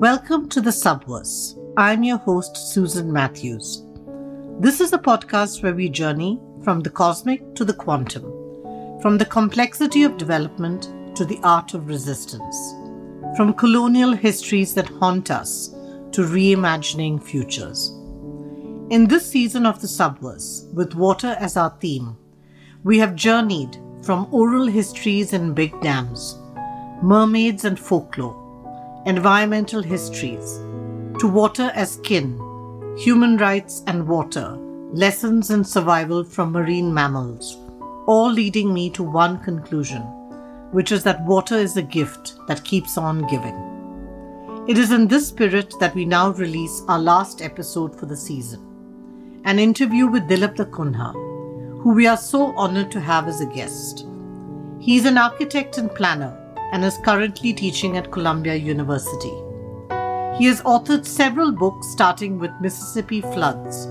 Welcome to the Subverse. I'm your host, Susan Matthews. This is a podcast where we journey from the cosmic to the quantum, from the complexity of development to the art of resistance, from colonial histories that haunt us to reimagining futures. In this season of the Subverse, with water as our theme, we have journeyed from oral histories and big dams, mermaids and folklore, environmental histories, to water as kin, human rights and water, lessons in survival from marine mammals, all leading me to one conclusion, which is that water is a gift that keeps on giving. It is in this spirit that we now release our last episode for the season an interview with Dilip Da Cunha, who we are so honored to have as a guest. He is an architect and planner and is currently teaching at Columbia University. He has authored several books starting with Mississippi Floods,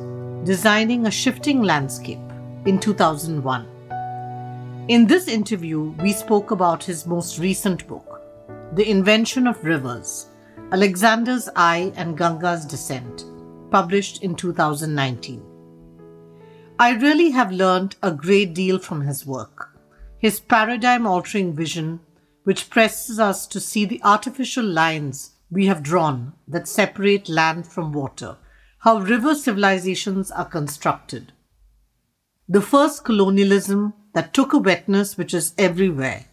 Designing a Shifting Landscape in 2001. In this interview, we spoke about his most recent book, The Invention of Rivers Alexander's Eye and Ganga's Descent, published in 2019. I really have learned a great deal from his work. His paradigm altering vision which presses us to see the artificial lines we have drawn that separate land from water, how river civilizations are constructed. The first colonialism that took a wetness which is everywhere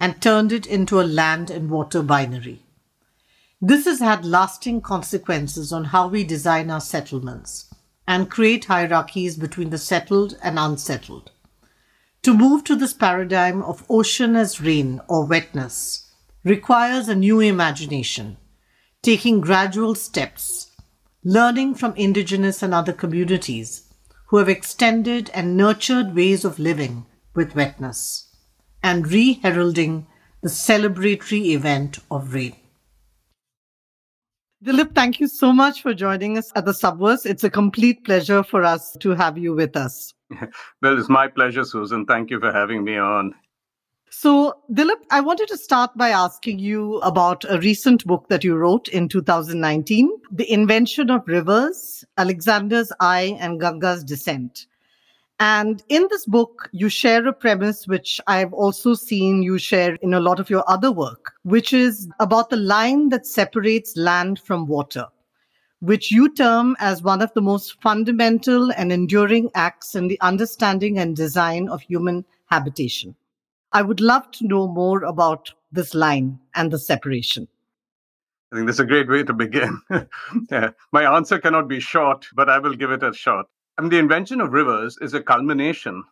and turned it into a land and water binary. This has had lasting consequences on how we design our settlements and create hierarchies between the settled and unsettled. To move to this paradigm of ocean as rain or wetness requires a new imagination, taking gradual steps, learning from indigenous and other communities who have extended and nurtured ways of living with wetness, and re heralding the celebratory event of rain. Dilip, thank you so much for joining us at the Subverse. It's a complete pleasure for us to have you with us. Well, it's my pleasure, Susan. Thank you for having me on. So, Dilip, I wanted to start by asking you about a recent book that you wrote in 2019, The Invention of Rivers, Alexander's Eye and Ganga's Descent. And in this book, you share a premise which I've also seen you share in a lot of your other work, which is about the line that separates land from water which you term as one of the most fundamental and enduring acts in the understanding and design of human habitation. I would love to know more about this line and the separation. I think that's a great way to begin. yeah. My answer cannot be short, but I will give it a shot. I mean, the invention of rivers is a culmination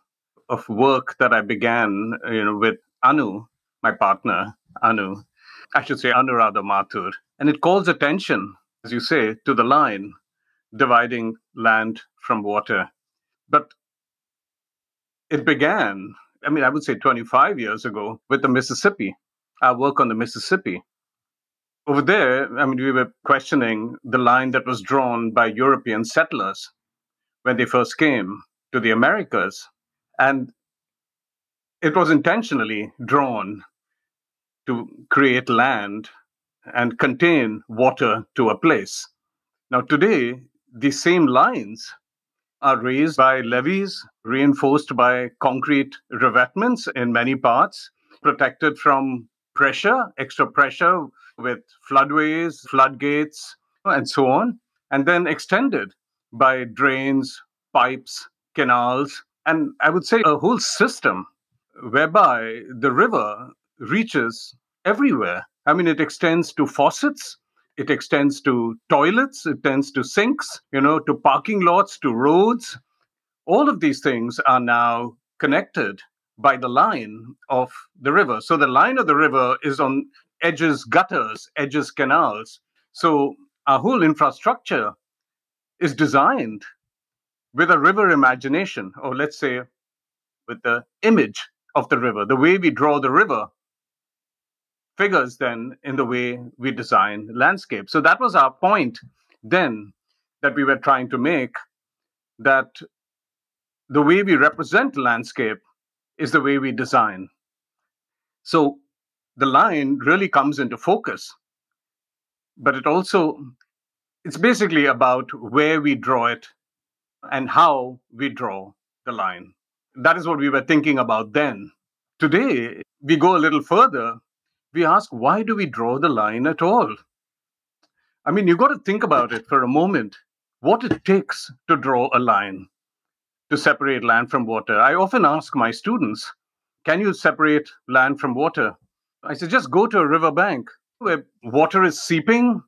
of work that I began, you know, with Anu, my partner, Anu. I should say Anuradha Mathur. And it calls attention as you say, to the line dividing land from water. But it began, I mean, I would say 25 years ago with the Mississippi, our work on the Mississippi. Over there, I mean, we were questioning the line that was drawn by European settlers when they first came to the Americas. And it was intentionally drawn to create land and contain water to a place. Now, today, the same lines are raised by levees, reinforced by concrete revetments in many parts, protected from pressure, extra pressure with floodways, floodgates, and so on, and then extended by drains, pipes, canals, and I would say a whole system whereby the river reaches everywhere I mean, it extends to faucets, it extends to toilets, it extends to sinks, you know, to parking lots, to roads. All of these things are now connected by the line of the river. So the line of the river is on edges gutters, edges canals. So our whole infrastructure is designed with a river imagination, or let's say with the image of the river, the way we draw the river figures then in the way we design landscape. So that was our point then that we were trying to make that the way we represent landscape is the way we design. So the line really comes into focus but it also it's basically about where we draw it and how we draw the line. That is what we were thinking about then. Today, we go a little further. We ask, why do we draw the line at all? I mean, you've got to think about it for a moment what it takes to draw a line to separate land from water. I often ask my students, can you separate land from water? I said, just go to a river bank where water is seeping,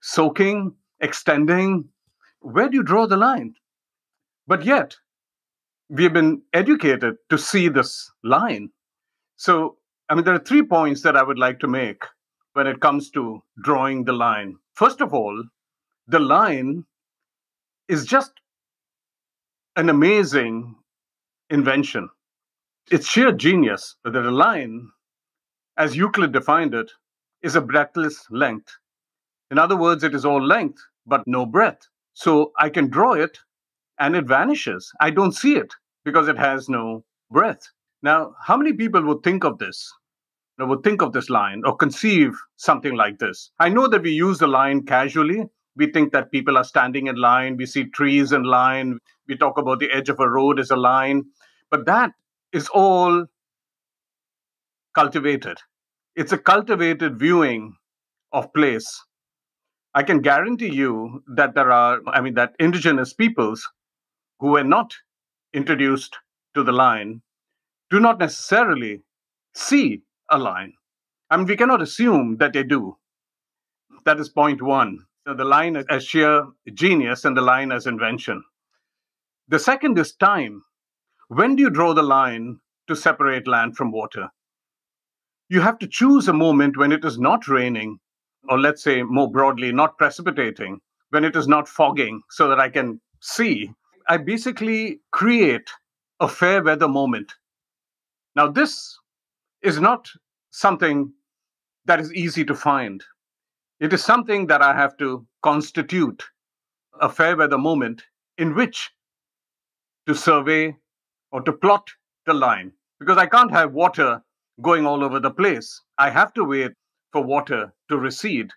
soaking, extending. Where do you draw the line? But yet, we have been educated to see this line. So, I mean, there are three points that I would like to make when it comes to drawing the line. First of all, the line is just an amazing invention. It's sheer genius that a line, as Euclid defined it, is a breadthless length. In other words, it is all length, but no breadth. So I can draw it and it vanishes. I don't see it because it has no breadth. Now, how many people would think of this? Would think of this line or conceive something like this? I know that we use the line casually. We think that people are standing in line. We see trees in line. We talk about the edge of a road as a line. But that is all cultivated. It's a cultivated viewing of place. I can guarantee you that there are, I mean, that indigenous peoples who were not introduced to the line do not necessarily see a line. I mean, we cannot assume that they do. That is point one. So the line as sheer genius and the line as invention. The second is time. When do you draw the line to separate land from water? You have to choose a moment when it is not raining, or let's say more broadly, not precipitating, when it is not fogging, so that I can see I basically create a fair weather moment. Now, this is not something that is easy to find. It is something that I have to constitute a fair weather moment in which to survey or to plot the line. Because I can't have water going all over the place. I have to wait for water to recede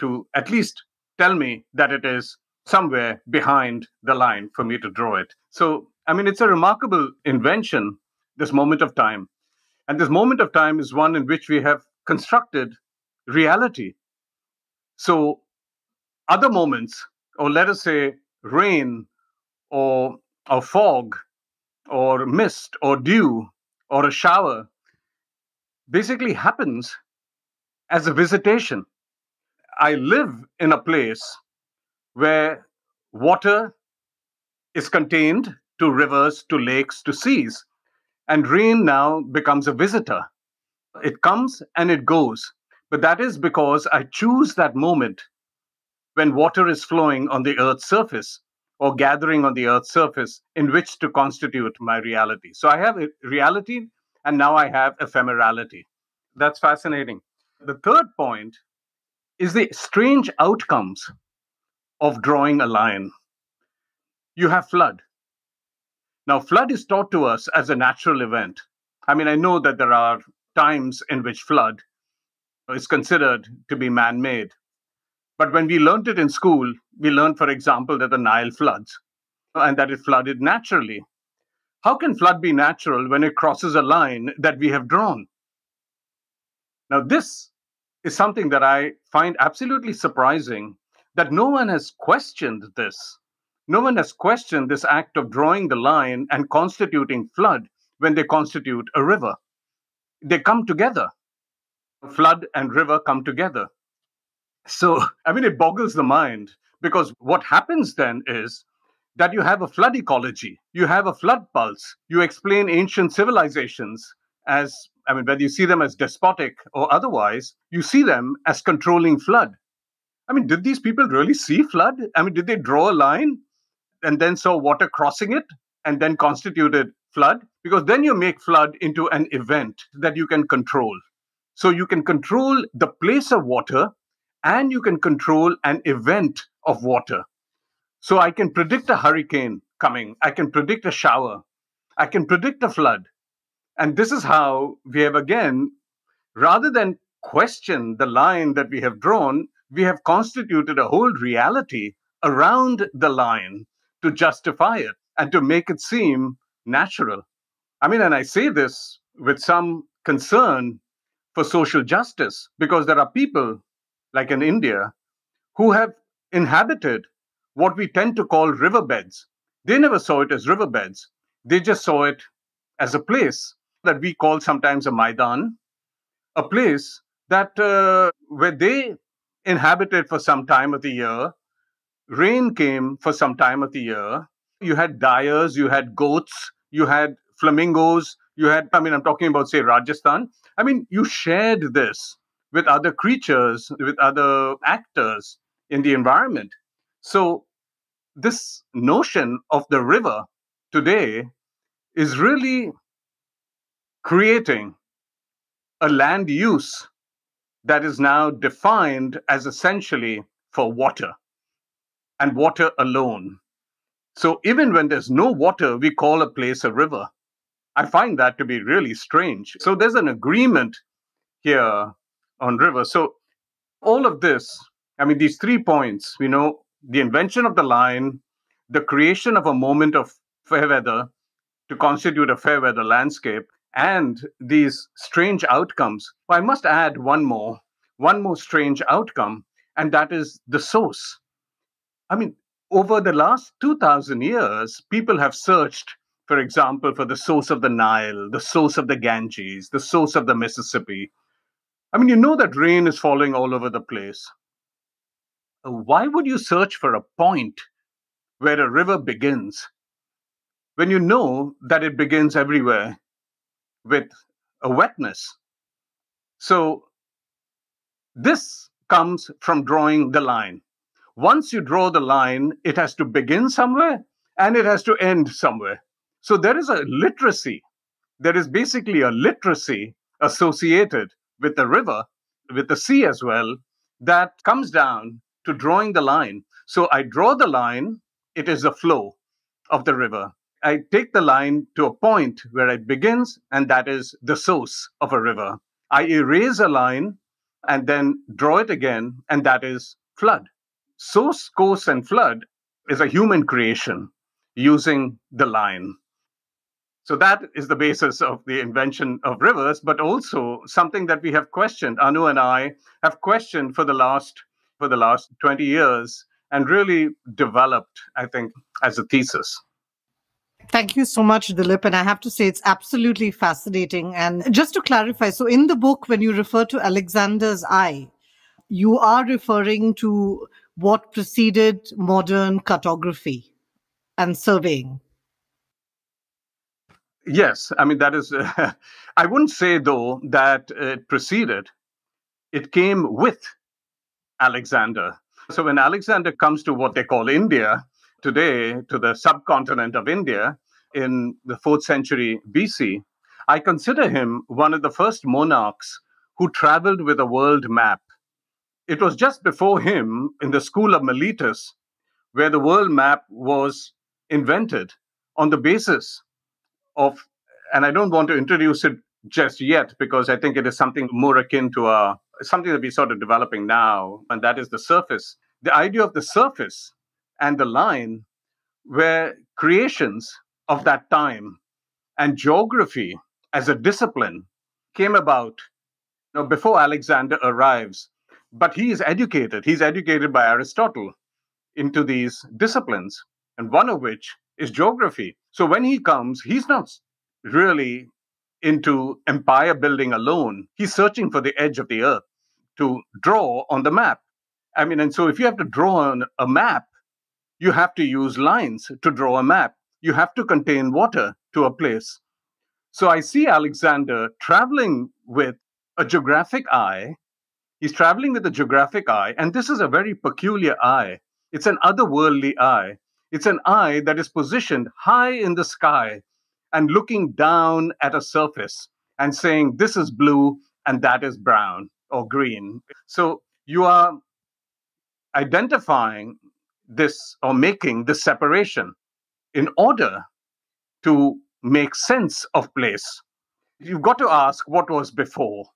to at least tell me that it is somewhere behind the line for me to draw it. So, I mean, it's a remarkable invention, this moment of time. And this moment of time is one in which we have constructed reality. So, other moments, or let us say rain, or, or fog, or mist, or dew, or a shower, basically happens as a visitation. I live in a place where water is contained to rivers, to lakes, to seas. And rain now becomes a visitor. It comes and it goes. But that is because I choose that moment when water is flowing on the Earth's surface or gathering on the Earth's surface in which to constitute my reality. So I have a reality and now I have ephemerality. That's fascinating. The third point is the strange outcomes of drawing a line. You have flood. Now, flood is taught to us as a natural event. I mean, I know that there are times in which flood is considered to be man made. But when we learned it in school, we learned, for example, that the Nile floods and that it flooded naturally. How can flood be natural when it crosses a line that we have drawn? Now, this is something that I find absolutely surprising that no one has questioned this. No one has questioned this act of drawing the line and constituting flood when they constitute a river. They come together. Flood and river come together. So, I mean, it boggles the mind because what happens then is that you have a flood ecology, you have a flood pulse, you explain ancient civilizations as, I mean, whether you see them as despotic or otherwise, you see them as controlling flood. I mean, did these people really see flood? I mean, did they draw a line and then saw water crossing it and then constituted flood? Because then you make flood into an event that you can control. So you can control the place of water and you can control an event of water. So I can predict a hurricane coming, I can predict a shower, I can predict a flood. And this is how we have again, rather than question the line that we have drawn, we have constituted a whole reality around the line to justify it and to make it seem natural. I mean, and I say this with some concern for social justice because there are people like in India who have inhabited what we tend to call riverbeds. They never saw it as riverbeds, they just saw it as a place that we call sometimes a Maidan, a place that uh, where they inhabited for some time of the year. Rain came for some time of the year. You had dyers, you had goats, you had flamingos, you had, I mean, I'm talking about, say, Rajasthan. I mean, you shared this with other creatures, with other actors in the environment. So, this notion of the river today is really creating a land use that is now defined as essentially for water and water alone. So even when there's no water, we call a place a river. I find that to be really strange. So there's an agreement here on river. So all of this, I mean, these three points, you know, the invention of the line, the creation of a moment of fair weather to constitute a fair weather landscape, and these strange outcomes. Well, I must add one more, one more strange outcome, and that is the source. I mean, over the last 2,000 years, people have searched, for example, for the source of the Nile, the source of the Ganges, the source of the Mississippi. I mean, you know that rain is falling all over the place. Uh, why would you search for a point where a river begins when you know that it begins everywhere with a wetness. So this comes from drawing the line. Once you draw the line, it has to begin somewhere and it has to end somewhere. So there is a literacy. There is basically a literacy associated with the river, with the sea as well, that comes down to drawing the line. So I draw the line, it is the flow of the river. I take the line to a point where it begins, and that is the source of a river. I erase a line and then draw it again, and that is flood. Source, course, and flood is a human creation using the line. So that is the basis of the invention of rivers, but also something that we have questioned. Anu and I have questioned for the last for the last 20 years and really developed, I think, as a thesis. Thank you so much, Dilip. And I have to say, it's absolutely fascinating. And just to clarify, so in the book, when you refer to Alexander's eye, you are referring to what preceded modern cartography and surveying. Yes, I mean, that is, uh, I wouldn't say, though, that it preceded, it came with Alexander. So when Alexander comes to what they call India, today to the subcontinent of India in the 4th century BC, I consider him one of the first monarchs who traveled with a world map. It was just before him in the school of Miletus where the world map was invented on the basis of, and I don't want to introduce it just yet because I think it is something more akin to a, something that we're sort of developing now, and that is the surface. The idea of the surface and the line were creations of that time. And geography as a discipline came about know, before Alexander arrives. But he is educated. He's educated by Aristotle into these disciplines, and one of which is geography. So when he comes, he's not really into empire building alone. He's searching for the edge of the earth to draw on the map. I mean, and so if you have to draw on a map, you have to use lines to draw a map. You have to contain water to a place. So I see Alexander traveling with a geographic eye. He's traveling with a geographic eye, and this is a very peculiar eye. It's an otherworldly eye. It's an eye that is positioned high in the sky and looking down at a surface and saying, This is blue and that is brown or green. So you are identifying this or making this separation in order to make sense of place. You've got to ask what was before.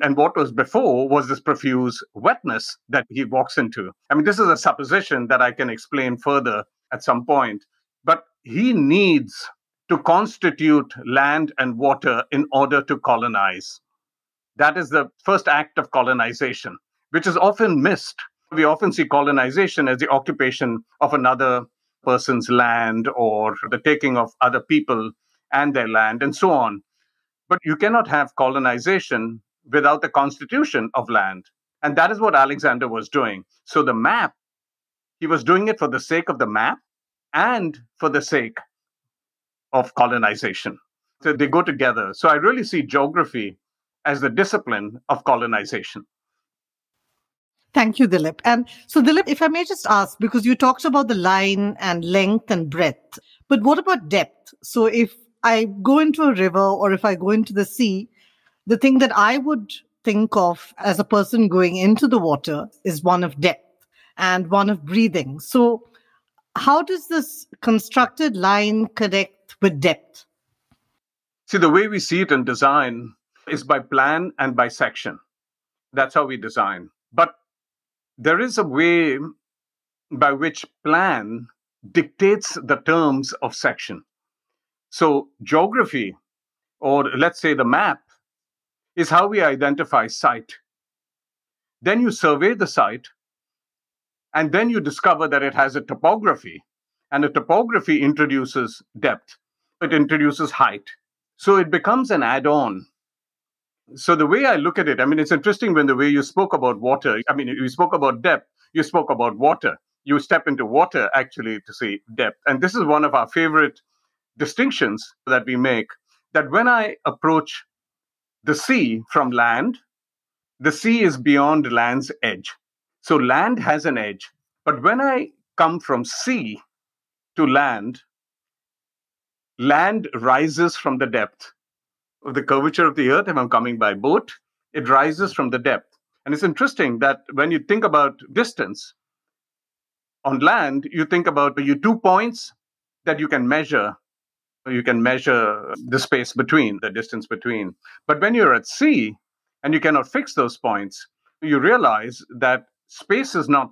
And what was before was this profuse wetness that he walks into. I mean, this is a supposition that I can explain further at some point. But he needs to constitute land and water in order to colonize. That is the first act of colonization, which is often missed. We often see colonization as the occupation of another person's land or the taking of other people and their land and so on. But you cannot have colonization without the constitution of land. And that is what Alexander was doing. So the map, he was doing it for the sake of the map and for the sake of colonization. So they go together. So I really see geography as the discipline of colonization. Thank you, Dilip. And so, Dilip, if I may just ask, because you talked about the line and length and breadth, but what about depth? So, if I go into a river or if I go into the sea, the thing that I would think of as a person going into the water is one of depth and one of breathing. So, how does this constructed line connect with depth? See, the way we see it in design is by plan and by section. That's how we design. But there is a way by which plan dictates the terms of section. So, geography, or let's say the map, is how we identify site. Then you survey the site, and then you discover that it has a topography, and a topography introduces depth, it introduces height. So it becomes an add on. So the way I look at it, I mean, it's interesting when the way you spoke about water, I mean, you spoke about depth, you spoke about water. You step into water actually to see depth. And this is one of our favorite distinctions that we make that when I approach the sea from land, the sea is beyond land's edge. So land has an edge. But when I come from sea to land, land rises from the depth of the curvature of the earth. If I'm coming by boat, it rises from the depth. And it's interesting that when you think about distance on land, you think about you two points that you can measure you can measure the space between, the distance between. But when you're at sea and you cannot fix those points, you realize that space is not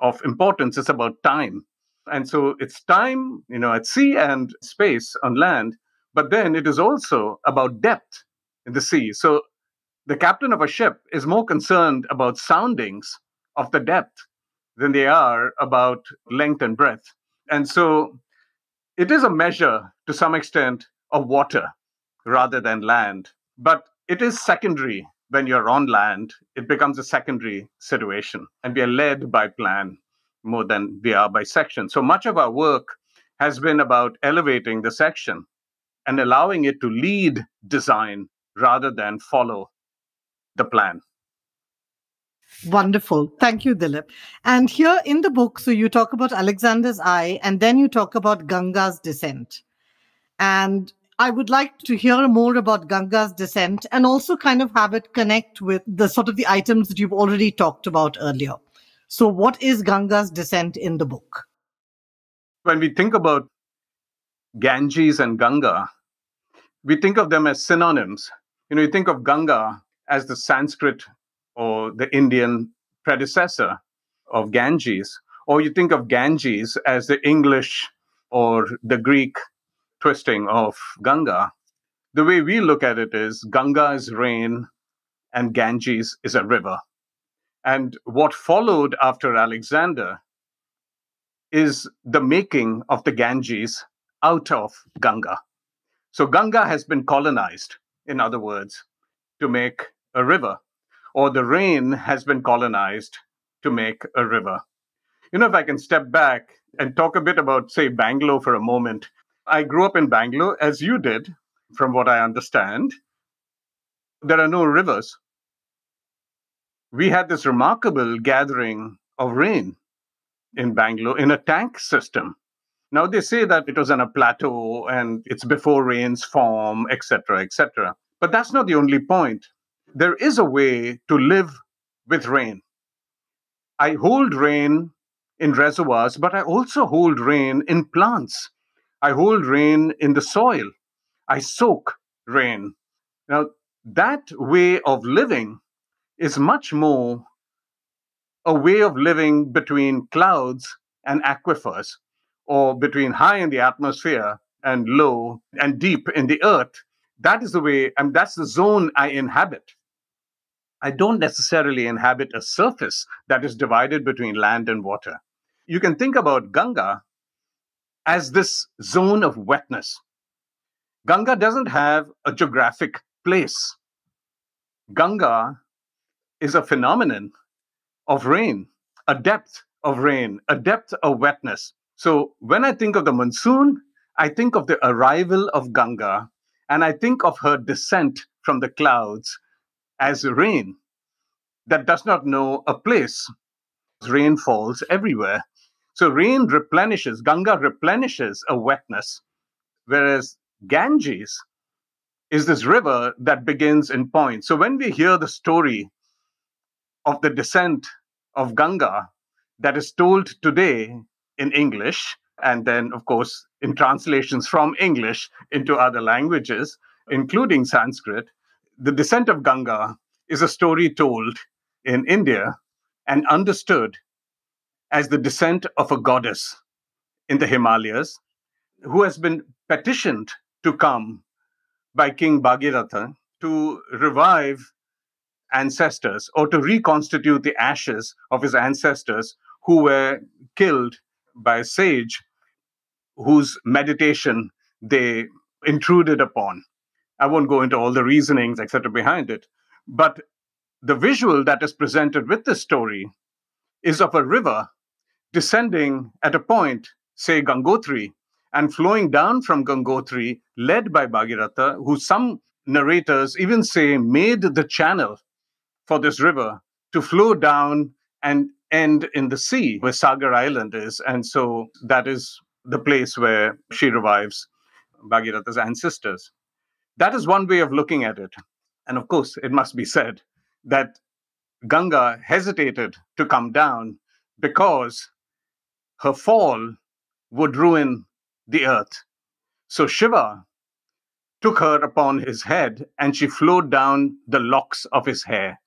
of importance, it's about time. And so it's time, you know, at sea and space on land, but then it is also about depth in the sea. So the captain of a ship is more concerned about soundings of the depth than they are about length and breadth. And so it is a measure to some extent of water rather than land, but it is secondary when you're on land. It becomes a secondary situation, and we are led by plan more than we are by section. So much of our work has been about elevating the section and allowing it to lead design rather than follow the plan. Wonderful. Thank you, Dilip. And here in the book, so you talk about Alexander's Eye and then you talk about Ganga's descent. And I would like to hear more about Ganga's descent and also kind of have it connect with the sort of the items that you've already talked about earlier. So, what is Ganga's descent in the book? When we think about Ganges and Ganga, we think of them as synonyms. You know, you think of Ganga as the Sanskrit or the Indian predecessor of Ganges, or you think of Ganges as the English or the Greek twisting of Ganga. The way we look at it is Ganga is rain and Ganges is a river. And what followed after Alexander is the making of the Ganges out of Ganga. So Ganga has been colonized, in other words, to make a river or the rain has been colonized to make a river. You know, if I can step back and talk a bit about, say, Bangalore for a moment. I grew up in Bangalore, as you did, from what I understand. There are no rivers. We had this remarkable gathering of rain in Bangalore in a tank system. Now they say that it was on a plateau and it's before rains form, etc., etc. But that's not the only point there is a way to live with rain. I hold rain in reservoirs, but I also hold rain in plants. I hold rain in the soil. I soak rain. Now, that way of living is much more a way of living between clouds and aquifers, or between high in the atmosphere and low and deep in the earth. That is the way, and that's the zone I inhabit. I don't necessarily inhabit a surface that is divided between land and water. You can think about Ganga as this zone of wetness. Ganga doesn't have a geographic place. Ganga is a phenomenon of rain, a depth of rain, a depth of wetness. So when I think of the monsoon, I think of the arrival of Ganga and I think of her descent from the clouds as rain that does not know a place. Rain falls everywhere. So rain replenishes, Ganga replenishes a wetness, whereas Ganges is this river that begins in point. So when we hear the story of the descent of Ganga that is told today in English, and then, of course, in translations from English into other languages, including Sanskrit, the descent of Ganga is a story told in India and understood as the descent of a goddess in the Himalayas who has been petitioned to come by King Bhagiratha to revive ancestors or to reconstitute the ashes of his ancestors who were killed by a sage whose meditation they intruded upon. I won't go into all the reasonings, etc., behind it. But the visual that is presented with this story is of a river descending at a point, say Gangotri, and flowing down from Gangotri, led by Bhagirath, who some narrators even say made the channel for this river to flow down and end in the sea where Sagar Island is. And so that is the place where she revives Bhagiratha's ancestors. That is one way of looking at it. And of course, it must be said that Ganga hesitated to come down because her fall would ruin the earth. So Shiva took her upon his head and she flowed down the locks of his hair.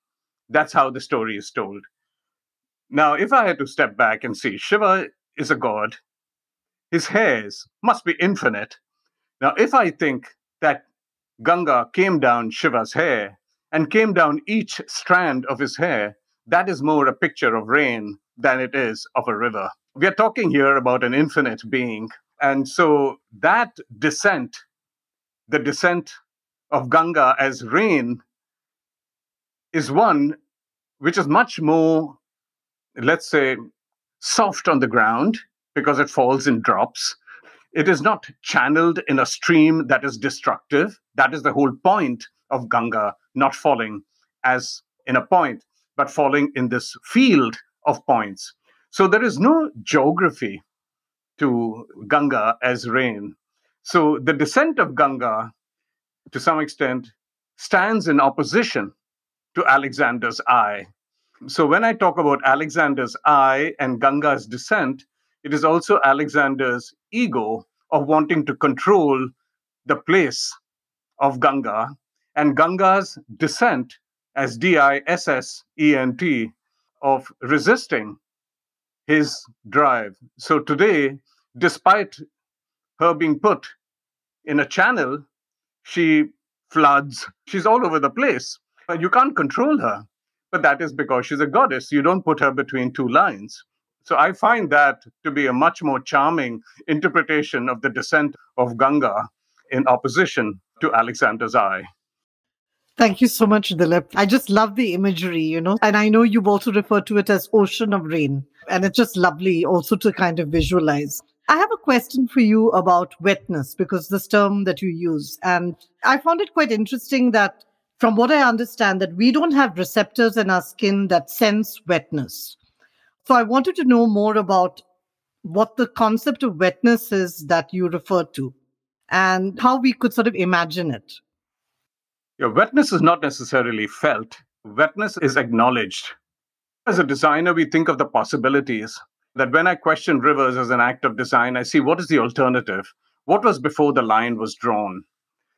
That's how the story is told. Now, if I had to step back and see, Shiva is a god. His hairs must be infinite. Now, if I think that Ganga came down Shiva's hair and came down each strand of his hair, that is more a picture of rain than it is of a river. We are talking here about an infinite being. And so that descent, the descent of Ganga as rain, is one which is much more let's say, soft on the ground because it falls in drops. It is not channeled in a stream that is destructive. That is the whole point of Ganga not falling as in a point, but falling in this field of points. So there is no geography to Ganga as rain. So the descent of Ganga, to some extent, stands in opposition to Alexander's eye, so when I talk about Alexander's eye and Ganga's descent, it is also Alexander's ego of wanting to control the place of Ganga and Ganga's descent as D I S S E N T of resisting his drive. So today, despite her being put in a channel, she floods. She's all over the place. But you can't control her but that is because she's a goddess. You don't put her between two lines. So I find that to be a much more charming interpretation of the descent of Ganga in opposition to Alexander's eye. Thank you so much, Dilip. I just love the imagery, you know, and I know you've also referred to it as ocean of rain. And it's just lovely also to kind of visualize. I have a question for you about wetness because this term that you use. And I found it quite interesting that from what I understand, that we don't have receptors in our skin that sense wetness. So I wanted to know more about what the concept of wetness is that you refer to and how we could sort of imagine it. Yeah, wetness is not necessarily felt, wetness is acknowledged. As a designer, we think of the possibilities. That when I question rivers as an act of design, I see what is the alternative? What was before the line was drawn?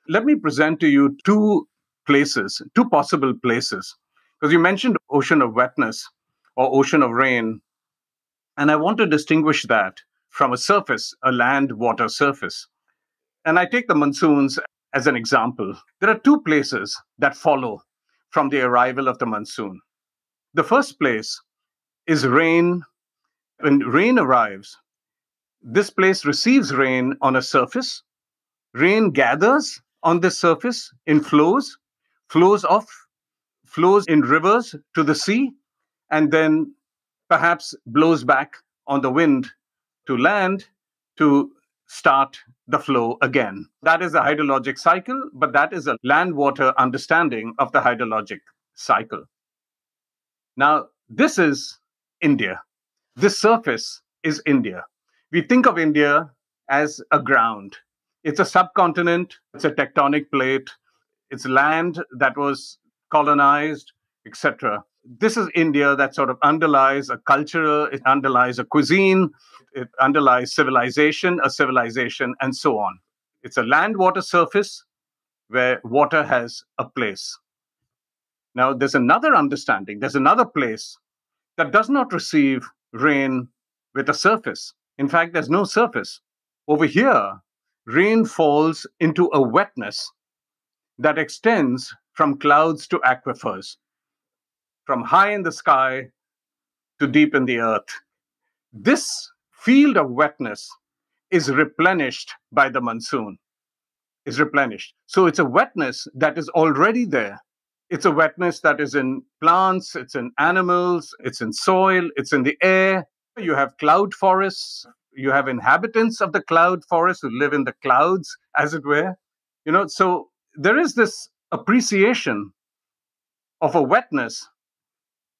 Let me present to you two places, two possible places. Because you mentioned ocean of wetness or ocean of rain. And I want to distinguish that from a surface, a land water surface. And I take the monsoons as an example. There are two places that follow from the arrival of the monsoon. The first place is rain. When rain arrives, this place receives rain on a surface. Rain gathers on this surface in flows, flows off, flows in rivers to the sea, and then perhaps blows back on the wind to land to start the flow again. That is a hydrologic cycle, but that is a land water understanding of the hydrologic cycle. Now, this is India. This surface is India. We think of India as a ground. It's a subcontinent, it's a tectonic plate, it's land that was colonized, etc. This is India that sort of underlies a culture, it underlies a cuisine, it underlies civilization, a civilization, and so on. It's a land water surface where water has a place. Now, there's another understanding, there's another place that does not receive rain with a surface. In fact, there's no surface. Over here, rain falls into a wetness that extends from clouds to aquifers, from high in the sky to deep in the earth. This field of wetness is replenished by the monsoon, is replenished. So it's a wetness that is already there. It's a wetness that is in plants, it's in animals, it's in soil, it's in the air. You have cloud forests, you have inhabitants of the cloud forest who live in the clouds, as it were. You know, so there is this appreciation of a wetness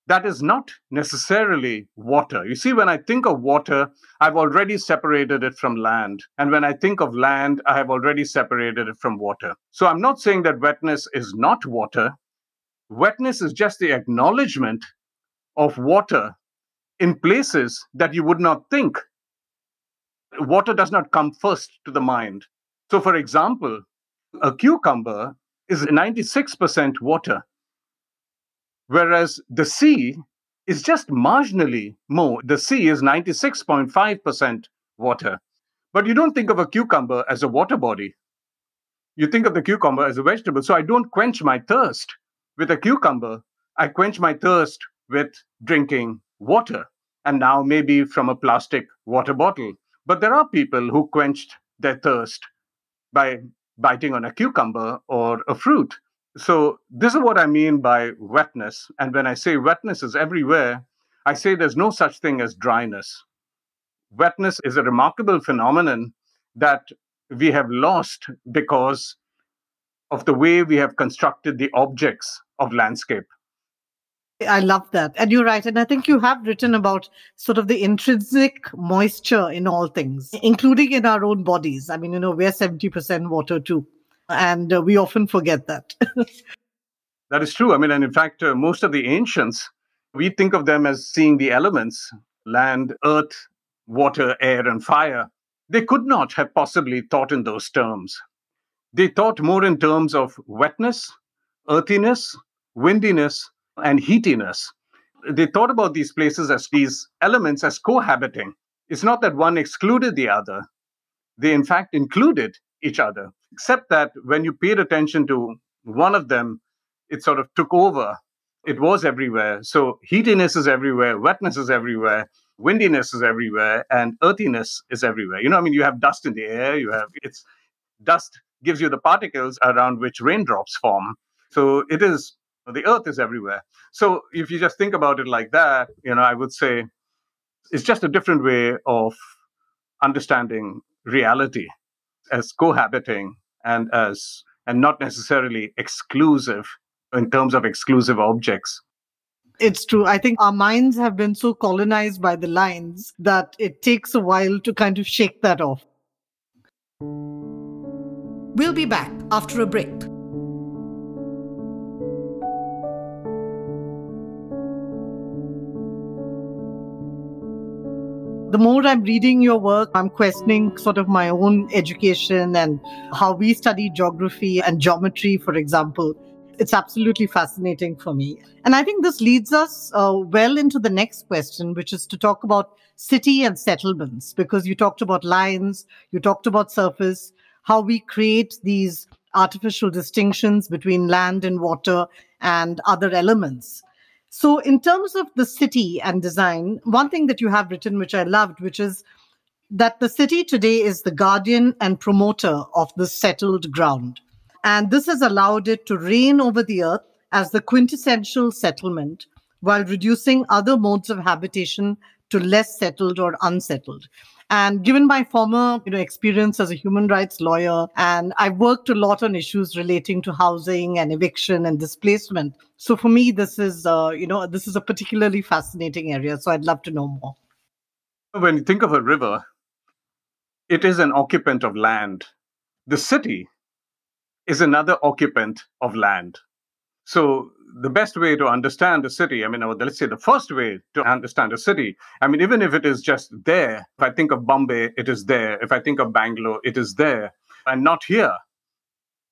that is not necessarily water. You see, when I think of water, I've already separated it from land. And when I think of land, I have already separated it from water. So I'm not saying that wetness is not water. Wetness is just the acknowledgement of water in places that you would not think. Water does not come first to the mind. So, for example, a cucumber is 96% water whereas the sea is just marginally more. The sea is 96.5% water. But you don't think of a cucumber as a water body. You think of the cucumber as a vegetable. So I don't quench my thirst with a cucumber. I quench my thirst with drinking water, and now maybe from a plastic water bottle. But there are people who quenched their thirst by biting on a cucumber or a fruit. So, this is what I mean by wetness. And when I say wetness is everywhere, I say there's no such thing as dryness. Wetness is a remarkable phenomenon that we have lost because of the way we have constructed the objects of landscape. I love that. And you're right. And I think you have written about sort of the intrinsic moisture in all things, including in our own bodies. I mean, you know, we're 70% water too and uh, we often forget that. that is true. I mean, and in fact, uh, most of the ancients, we think of them as seeing the elements land, earth, water, air, and fire. They could not have possibly thought in those terms. They thought more in terms of wetness, earthiness, windiness, and heatiness. They thought about these places as these elements as cohabiting. It's not that one excluded the other, they in fact included each other except that when you paid attention to one of them, it sort of took over. It was everywhere. So heatiness is everywhere, wetness is everywhere, windiness is everywhere, and earthiness is everywhere. You know, I mean, you have dust in the air, you have it's dust gives you the particles around which raindrops form. So it is the earth is everywhere. So if you just think about it like that, you know, I would say it's just a different way of understanding reality as cohabiting and as and not necessarily exclusive in terms of exclusive objects. It's true. I think our minds have been so colonized by the lines that it takes a while to kind of shake that off. We'll be back after a break. The more I'm reading your work, I'm questioning sort of my own education and how we study geography and geometry, for example. It's absolutely fascinating for me. And I think this leads us uh, well into the next question, which is to talk about city and settlements, because you talked about lines, you talked about surface, how we create these artificial distinctions between land and water and other elements. So, in terms of the city and design, one thing that you have written, which I loved, which is that the city today is the guardian and promoter of the settled ground. And this has allowed it to reign over the earth as the quintessential settlement while reducing other modes of habitation to less settled or unsettled. And given my former you know, experience as a human rights lawyer, and I've worked a lot on issues relating to housing and eviction and displacement. So for me, this is, uh, you know, this is a particularly fascinating area. So I'd love to know more. When you think of a river, it is an occupant of land. The city is another occupant of land. So the best way to understand a city, I mean, let's say the first way to understand a city, I mean, even if it is just there, if I think of Bombay, it is there. If I think of Bangalore, it is there and not here.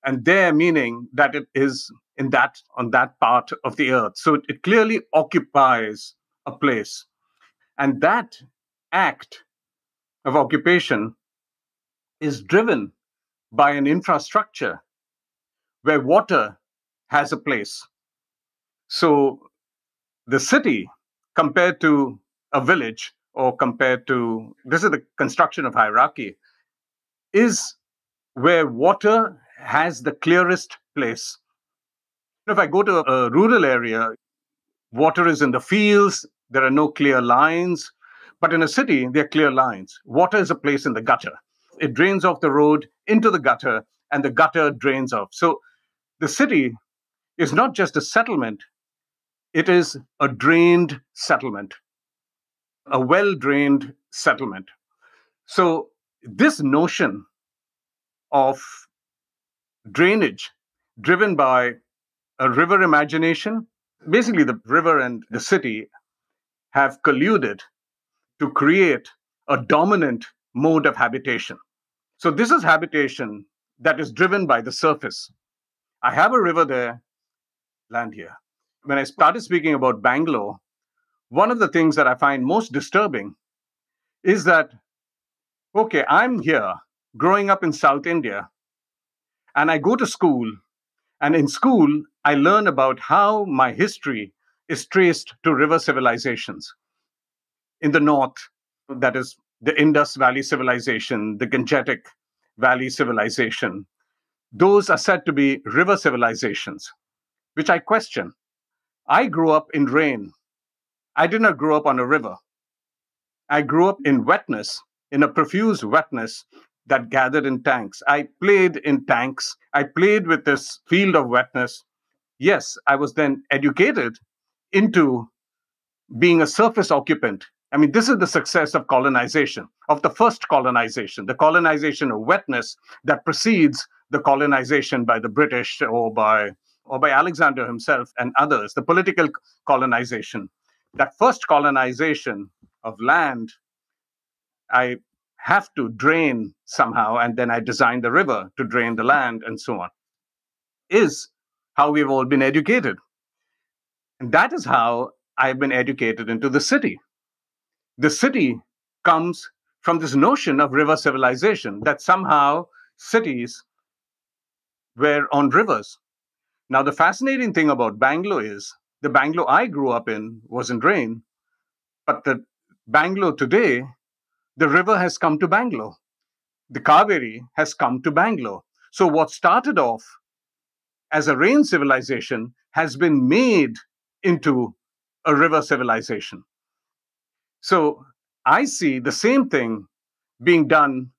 And there meaning that it is in that, on that part of the earth. So it clearly occupies a place. And that act of occupation is driven by an infrastructure where water has a place so the city compared to a village or compared to this is the construction of hierarchy is where water has the clearest place. If I go to a rural area, water is in the fields, there are no clear lines. But in a city, there are clear lines. Water is a place in the gutter. It drains off the road into the gutter, and the gutter drains off. So the city is not just a settlement, it is a drained settlement, a well drained settlement. So, this notion of drainage driven by a river imagination, basically, the river and the city have colluded to create a dominant mode of habitation. So, this is habitation that is driven by the surface. I have a river there, land here when I started speaking about Bangalore, one of the things that I find most disturbing is that, okay, I'm here growing up in South India, and I go to school, and in school, I learn about how my history is traced to river civilizations. In the north, that is the Indus Valley civilization, the Gangetic Valley civilization, those are said to be river civilizations, which I question I grew up in rain. I did not grow up on a river. I grew up in wetness, in a profuse wetness that gathered in tanks. I played in tanks. I played with this field of wetness. Yes, I was then educated into being a surface occupant. I mean, this is the success of colonization, of the first colonization, the colonization of wetness that precedes the colonization by the British or by or by Alexander himself and others, the political colonization, that first colonization of land, I have to drain somehow, and then I design the river to drain the land and so on, is how we've all been educated. And that is how I've been educated into the city. The city comes from this notion of river civilization, that somehow cities were on rivers. Now, the fascinating thing about Bangalore is the Bangalore I grew up in was in rain, but the Bangalore today, the river has come to Bangalore. The Kaveri has come to Bangalore. So, what started off as a rain civilization has been made into a river civilization. So, I see the same thing being done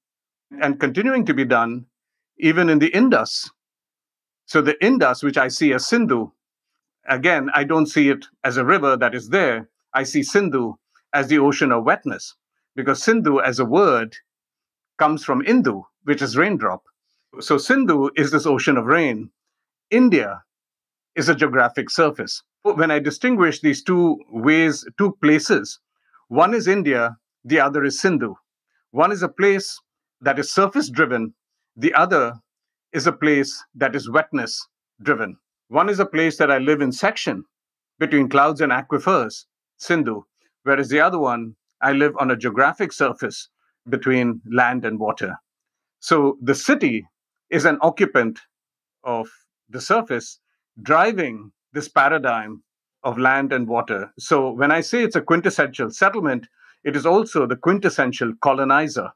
and continuing to be done even in the Indus so the Indus, which I see as Sindhu, again, I don't see it as a river that is there. I see Sindhu as the ocean of wetness, because Sindhu as a word comes from Indu, which is raindrop. So Sindhu is this ocean of rain. India is a geographic surface. When I distinguish these two ways, two places, one is India, the other is Sindhu. One is a place that is surface driven, the other is a place that is wetness driven, One is a place that I live in section between clouds and aquifers, Sindhu, whereas the other one, I live on a geographic surface between land and water. So the city is an occupant of the surface driving this paradigm of land and water. So when I say it's a quintessential settlement, it is also the quintessential colonizer.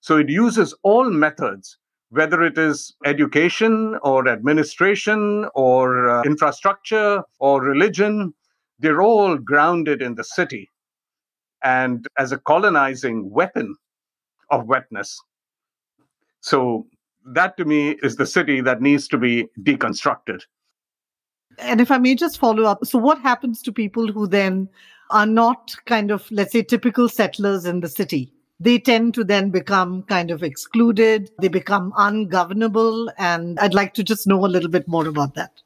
So it uses all methods, whether it is education or administration or uh, infrastructure or religion, they're all grounded in the city and as a colonizing weapon of wetness. So that to me is the city that needs to be deconstructed. And if I may just follow up, so what happens to people who then are not kind of, let's say, typical settlers in the city? They tend to then become kind of excluded, they become ungovernable. And I'd like to just know a little bit more about that.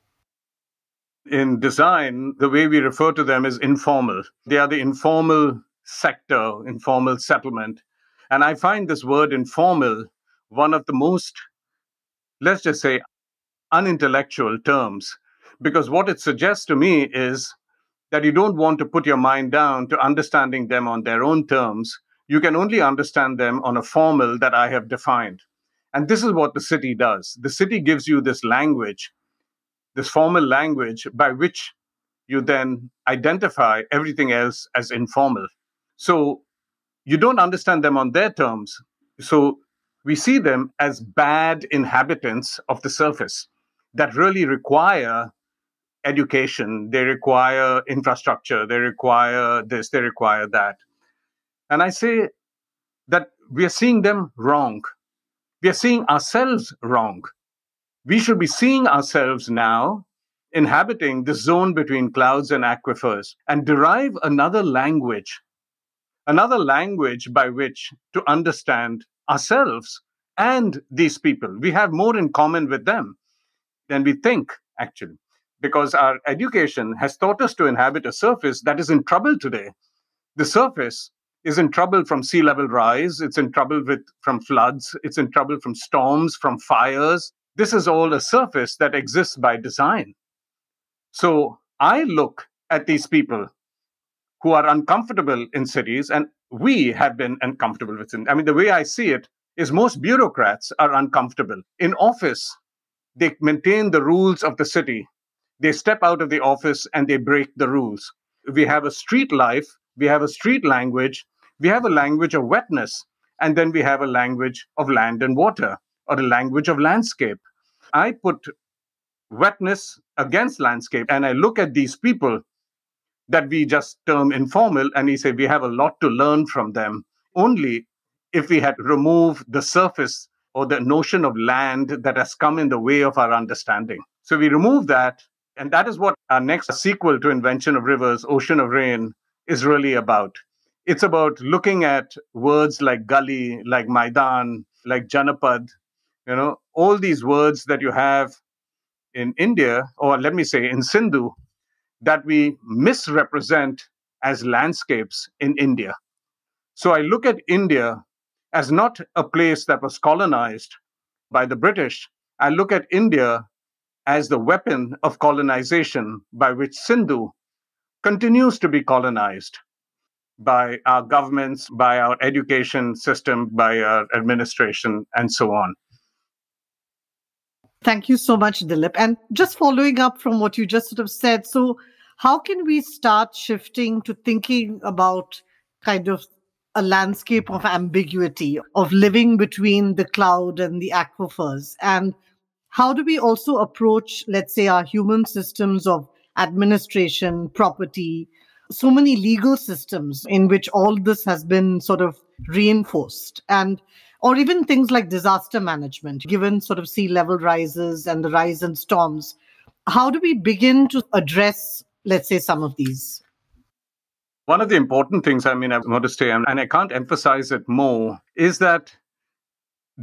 In design, the way we refer to them is informal. They are the informal sector, informal settlement. And I find this word informal one of the most, let's just say, unintellectual terms because what it suggests to me is that you don't want to put your mind down to understanding them on their own terms. You can only understand them on a formal that I have defined. And this is what the city does. The city gives you this language, this formal language by which you then identify everything else as informal. So you don't understand them on their terms. So we see them as bad inhabitants of the surface that really require education, they require infrastructure, they require this, they require that. And I say that we are seeing them wrong. We are seeing ourselves wrong. We should be seeing ourselves now inhabiting the zone between clouds and aquifers and derive another language, another language by which to understand ourselves and these people. We have more in common with them than we think, actually because our education has taught us to inhabit a surface that is in trouble today. The surface is in trouble from sea level rise, it's in trouble with from floods, it's in trouble from storms, from fires. This is all a surface that exists by design. So I look at these people who are uncomfortable in cities, and we have been uncomfortable with it. I mean, the way I see it is most bureaucrats are uncomfortable. In office, they maintain the rules of the city they step out of the office and they break the rules. We have a street life, we have a street language, we have a language of wetness, and then we have a language of land and water, or a language of landscape. I put wetness against landscape, and I look at these people that we just term informal, and we say we have a lot to learn from them. Only if we had removed the surface or the notion of land that has come in the way of our understanding. So we remove that, and that is what our next sequel to Invention of Rivers, Ocean of Rain, is really about. It's about looking at words like gully, like Maidan, like Janapad, you know, all these words that you have in India, or let me say in Sindhu, that we misrepresent as landscapes in India. So I look at India as not a place that was colonized by the British. I look at India as the weapon of colonization by which Sindhu continues to be colonized by our governments, by our education system, by our administration, and so on. Thank you so much, Dilip. And just following up from what you just sort of said, so how can we start shifting to thinking about kind of a landscape of ambiguity, of living between the cloud and the aquifers? And how do we also approach, let's say, our human systems of administration, property, so many legal systems in which all this has been sort of reinforced and or even things like disaster management given sort of sea level rises and the rise in storms how do we begin to address let's say some of these one of the important things i mean i want to say and i can't emphasize it more is that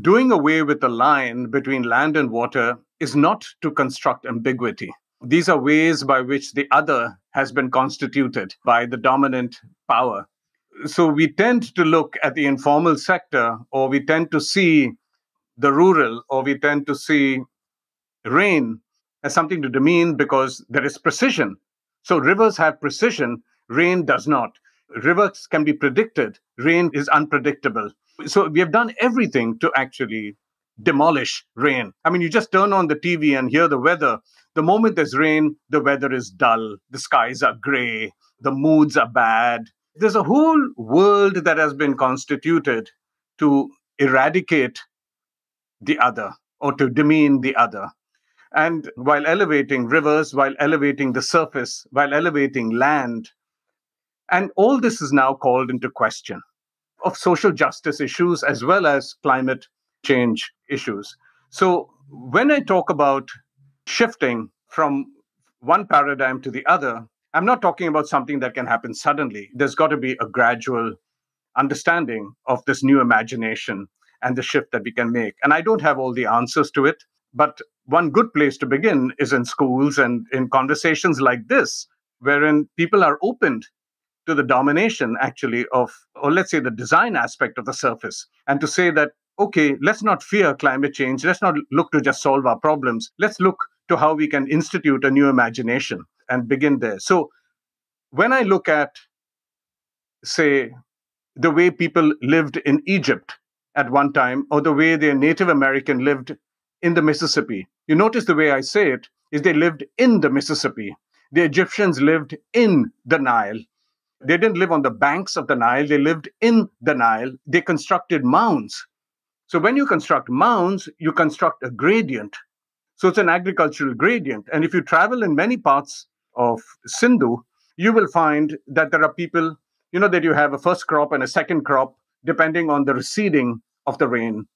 Doing away with the line between land and water is not to construct ambiguity. These are ways by which the other has been constituted by the dominant power. So we tend to look at the informal sector, or we tend to see the rural, or we tend to see rain as something to demean because there is precision. So rivers have precision, rain does not. Rivers can be predicted, rain is unpredictable. So we have done everything to actually demolish rain. I mean, you just turn on the TV and hear the weather. The moment there's rain, the weather is dull, the skies are gray, the moods are bad. There's a whole world that has been constituted to eradicate the other or to demean the other. And while elevating rivers, while elevating the surface, while elevating land, and all this is now called into question of social justice issues as well as climate change issues. So when I talk about shifting from one paradigm to the other, I'm not talking about something that can happen suddenly. There's got to be a gradual understanding of this new imagination and the shift that we can make. And I don't have all the answers to it, but one good place to begin is in schools and in conversations like this, wherein people are opened to the domination actually of, or let's say the design aspect of the surface, and to say that, okay, let's not fear climate change. Let's not look to just solve our problems. Let's look to how we can institute a new imagination and begin there. So when I look at, say, the way people lived in Egypt at one time, or the way the Native American lived in the Mississippi. You notice the way I say it is they lived in the Mississippi. The Egyptians lived in the Nile. They didn't live on the banks of the Nile, they lived in the Nile. They constructed mounds. So when you construct mounds, you construct a gradient. So it's an agricultural gradient. And if you travel in many parts of Sindhu, you will find that there are people you know that you have a first crop and a second crop depending on the receding of the rain.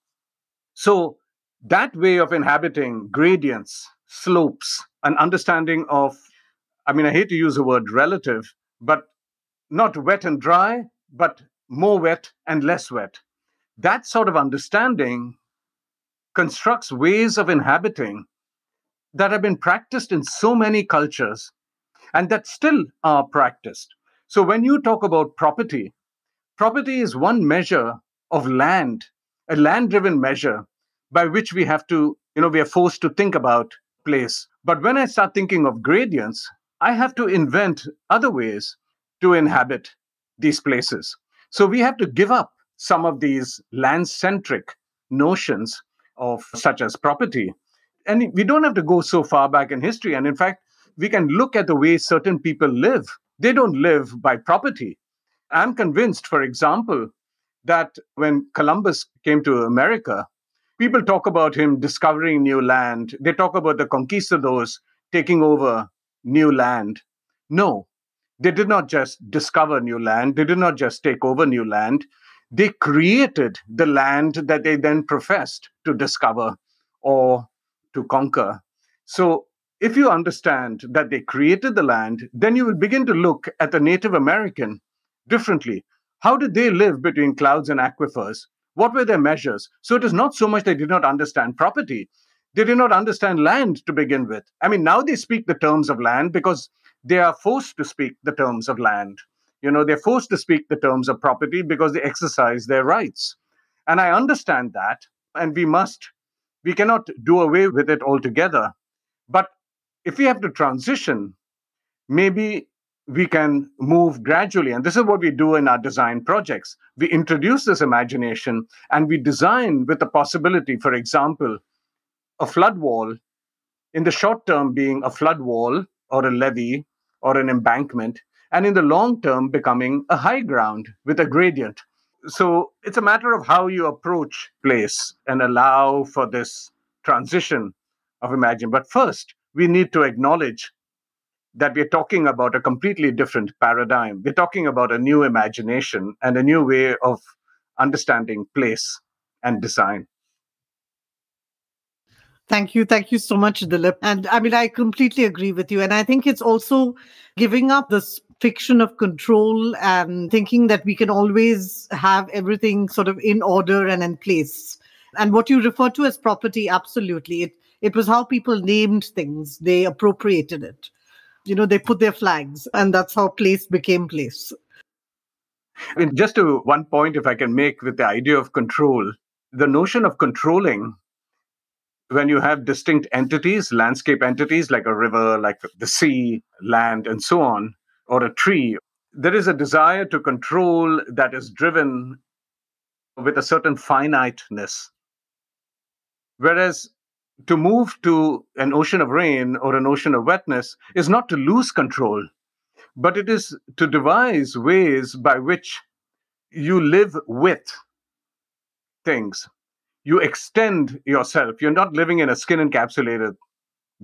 So that way of inhabiting gradients, slopes, an understanding of, I mean, I hate to use the word relative, but not wet and dry, but more wet and less wet. That sort of understanding constructs ways of inhabiting that have been practiced in so many cultures and that still are practiced. So when you talk about property, property is one measure of land, a land driven measure by which we have to, you know, we are forced to think about place. But when I start thinking of gradients, I have to invent other ways to inhabit these places. So we have to give up some of these land centric notions of such as property. And we don't have to go so far back in history. And in fact, we can look at the way certain people live they don't live by property. I'm convinced, for example, that when Columbus came to America, people talk about him discovering new land. They talk about the conquistadors taking over new land. No, they did not just discover new land, they did not just take over new land. They created the land that they then professed to discover or to conquer. So if you understand that they created the land, then you will begin to look at the Native American differently. How did they live between clouds and aquifers? What were their measures? So it is not so much they did not understand property, they did not understand land to begin with. I mean, now they speak the terms of land because they are forced to speak the terms of land. You know, they're forced to speak the terms of property because they exercise their rights. And I understand that. And we must, we cannot do away with it altogether. But if we have to transition, maybe we can move gradually. And this is what we do in our design projects. We introduce this imagination and we design with the possibility, for example, a flood wall, in the short term being a flood wall or a levee or an embankment, and in the long term becoming a high ground with a gradient. So it's a matter of how you approach place and allow for this transition of imagine. But first, we need to acknowledge that we're talking about a completely different paradigm. We're talking about a new imagination and a new way of understanding place and design. Thank you. Thank you so much, Dilip. And I mean, I completely agree with you. And I think it's also giving up this fiction of control and thinking that we can always have everything sort of in order and in place. And what you refer to as property, absolutely. It it was how people named things, they appropriated it. You know, they put their flags, and that's how place became place. I mean, just to one point, if I can make with the idea of control, the notion of controlling when you have distinct entities, landscape entities like a river, like the sea, land, and so on, or a tree, there is a desire to control that is driven with a certain finiteness. Whereas to move to an ocean of rain or an ocean of wetness is not to lose control, but it is to devise ways by which you live with things. You extend yourself. You're not living in a skin encapsulated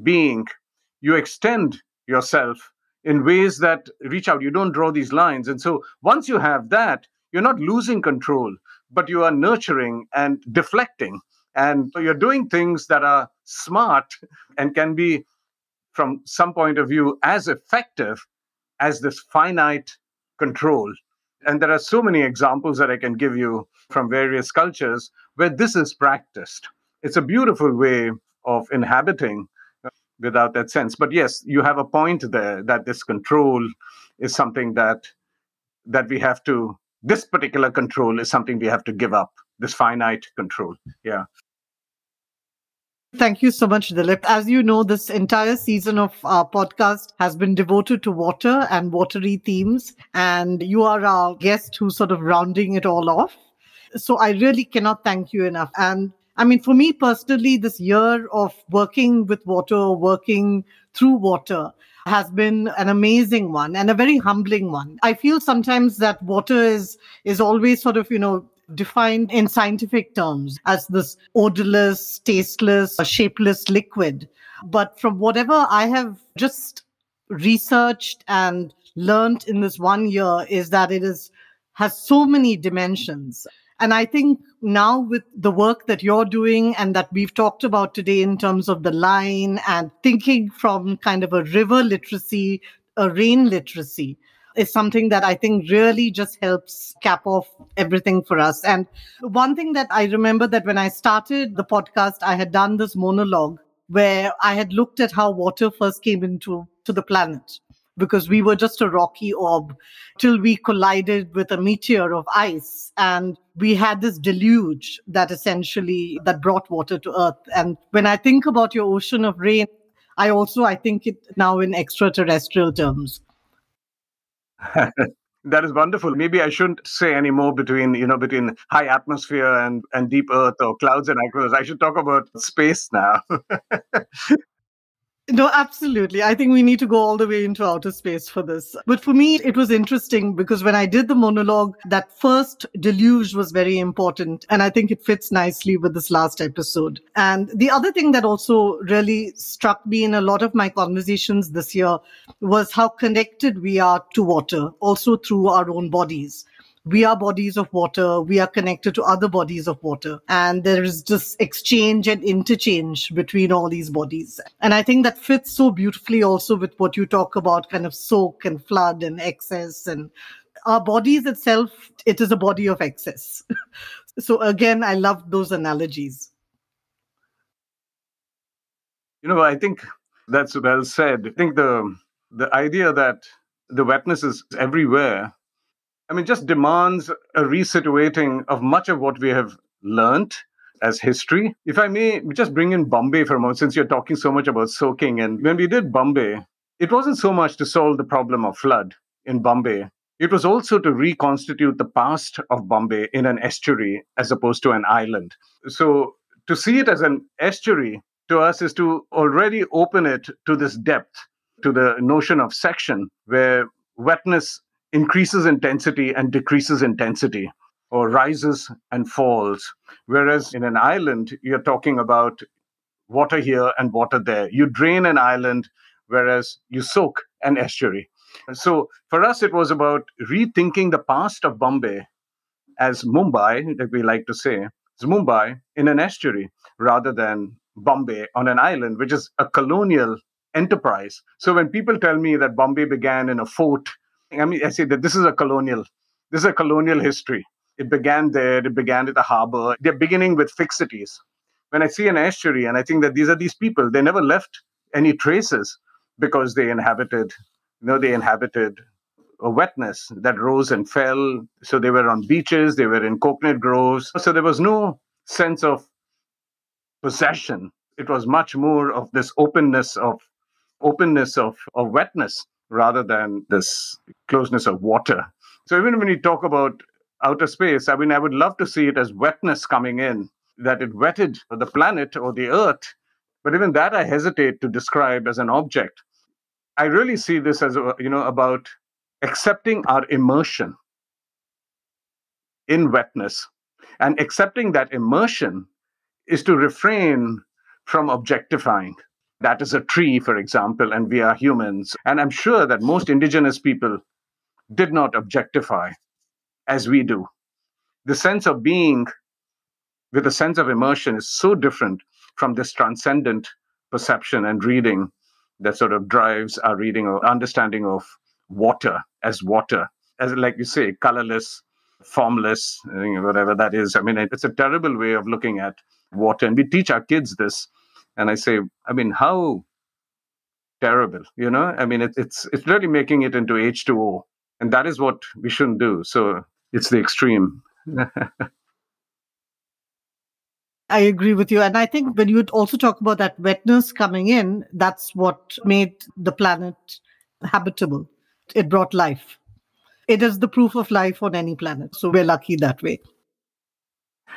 being. You extend yourself in ways that reach out. You don't draw these lines. And so once you have that, you're not losing control, but you are nurturing and deflecting. And so you're doing things that are smart and can be, from some point of view, as effective as this finite control. And there are so many examples that I can give you from various cultures where this is practiced. It's a beautiful way of inhabiting without that sense. But yes, you have a point there that this control is something that that we have to this particular control is something we have to give up this finite control yeah Thank you so much, Dilip. As you know, this entire season of our podcast has been devoted to water and watery themes. And you are our guest who's sort of rounding it all off. So I really cannot thank you enough. And I mean, for me personally, this year of working with water, working through water, has been an amazing one and a very humbling one. I feel sometimes that water is is always sort of, you know, defined in scientific terms as this odorless, tasteless, shapeless liquid. But from whatever I have just researched and learned in this one year is that it is has so many dimensions. And I think now with the work that you're doing and that we've talked about today in terms of the line and thinking from kind of a river literacy, a rain literacy, is something that I think really just helps cap off everything for us. And one thing that I remember that when I started the podcast, I had done this monologue where I had looked at how water first came into to the planet because we were just a rocky orb till we collided with a meteor of ice. And we had this deluge that essentially that brought water to earth. And when i think about your ocean of rain i also i think it now in extraterrestrial terms. That is wonderful. Maybe i shouldn't say any more between you know between high atmosphere and and deep earth or clouds and aquifers i should talk about space now No, absolutely. I think we need to go all the way into outer space for this. But for me, it was interesting because when I did the monologue, that first deluge was very important. And I think it fits nicely with this last episode. And the other thing that also really struck me in a lot of my conversations this year was how connected we are to water, also through our own bodies we are bodies of water. We are connected to other bodies of water. And there is just exchange and interchange between all these bodies. And I think that fits so beautifully also with what you talk about kind of soak and flood and excess and our bodies itself, it is a body of excess. so again, I love those analogies. You know, I think that's well said. I think the the idea that the wetness is everywhere I mean, just demands a resituating of much of what we have learned as history. If I may just bring in Bombay for a moment, since you're talking so much about soaking. And when we did Bombay, it wasn't so much to solve the problem of flood in Bombay. It was also to reconstitute the past of Bombay in an estuary as opposed to an island. So to see it as an estuary to us is to already open it to this depth, to the notion of section, where wetness increases intensity and decreases intensity or rises and falls. Whereas in an island, you're talking about water here and water there. You drain an island, whereas you soak an estuary. So for us, it was about rethinking the past of Bombay as Mumbai, that we like to say, it's Mumbai in an estuary rather than Bombay on an island, which is a colonial enterprise. So when people tell me that Bombay began in a fort I mean, I say that this is a colonial, this is a colonial history. It began there. It began at the harbor. They're beginning with fixities. When I see an estuary, and I think that these are these people, they never left any traces because they inhabited, you know, they inhabited a wetness that rose and fell. So they were on beaches, they were in coconut groves. So there was no sense of possession It was much more of this openness of openness of, of wetness rather than this closeness of water. So even when you talk about outer space, I mean, I would love to see it as wetness coming in, that it wetted the planet or the earth. But even that I hesitate to describe as an object. I really see this as, uh, you know, about accepting our immersion in wetness. And accepting that immersion is to refrain from objectifying. That is a tree, for example, and we are humans. And I'm sure that most indigenous people did not objectify as we do. The sense of being with a sense of immersion is so different from this transcendent perception and reading that sort of drives our reading or understanding of water as water, as like you say, colorless, formless, whatever that is. I mean, it's a terrible way of looking at water. And we teach our kids this. And I say, I mean, how terrible, you know? I mean, it, it's it's really making it into H2O. And that is what we shouldn't do. So it's the extreme. I agree with you. And I think when you would also talk about that wetness coming in, that's what made the planet habitable. It brought life. It is the proof of life on any planet. So we're lucky that way.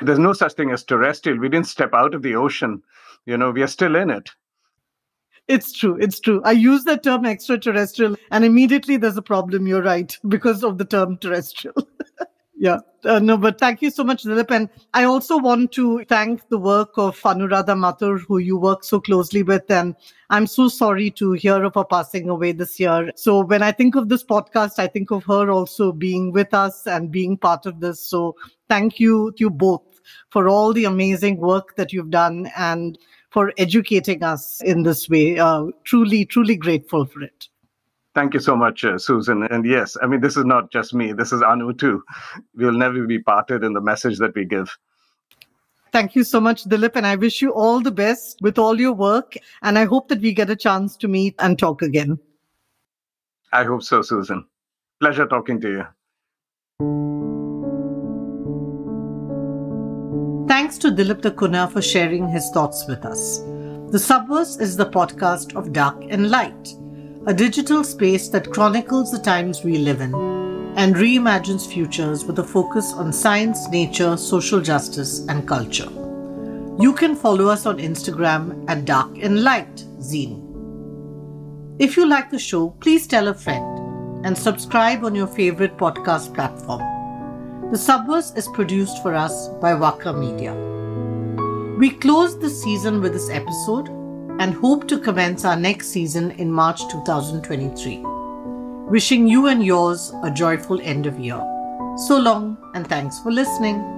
There's no such thing as terrestrial. We didn't step out of the ocean. You know, we are still in it. It's true. It's true. I use the term extraterrestrial, and immediately there's a problem. You're right, because of the term terrestrial. yeah. Uh, no, but thank you so much, Dilip. And I also want to thank the work of Anuradha Mathur, who you work so closely with. And I'm so sorry to hear of her passing away this year. So when I think of this podcast, I think of her also being with us and being part of this. So thank you to you both for all the amazing work that you've done and for educating us in this way. Uh, truly, truly grateful for it. Thank you so much, uh, Susan. And yes, I mean, this is not just me, this is Anu too. We'll never be parted in the message that we give. Thank you so much, Dilip. And I wish you all the best with all your work. And I hope that we get a chance to meet and talk again. I hope so, Susan. Pleasure talking to you. Thanks to Dilip Cunha for sharing his thoughts with us. The Subverse is the podcast of Dark and Light a digital space that chronicles the times we live in and reimagines futures with a focus on science, nature, social justice, and culture. You can follow us on Instagram at Dark and Light Zine. If you like the show, please tell a friend and subscribe on your favorite podcast platform. The Subverse is produced for us by Waka Media. We close the season with this episode and hope to commence our next season in March 2023. Wishing you and yours a joyful end of year. So long, and thanks for listening.